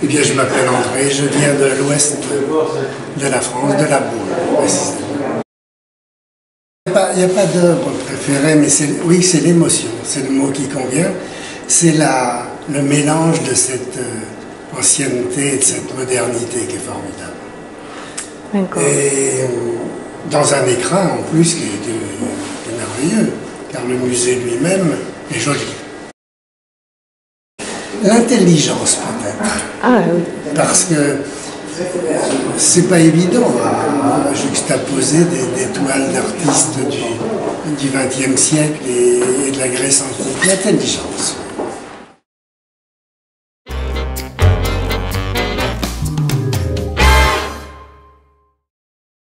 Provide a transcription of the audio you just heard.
Eh bien, je m'appelle André, je viens de l'ouest de la France, de la Boule, Il n'y a pas, d'œuvre préférée, mais oui, c'est l'émotion, c'est le mot qui convient. C'est le mélange de cette euh, ancienneté et de cette modernité qui est formidable. Et euh, dans un écrin en plus qui est merveilleux, car le musée lui-même est joli. L'intelligence. Ah. Parce que c'est pas évident à juxtaposer des, toiles d'artistes du XXe siècle et, de la Grèce antique. L'intelligence.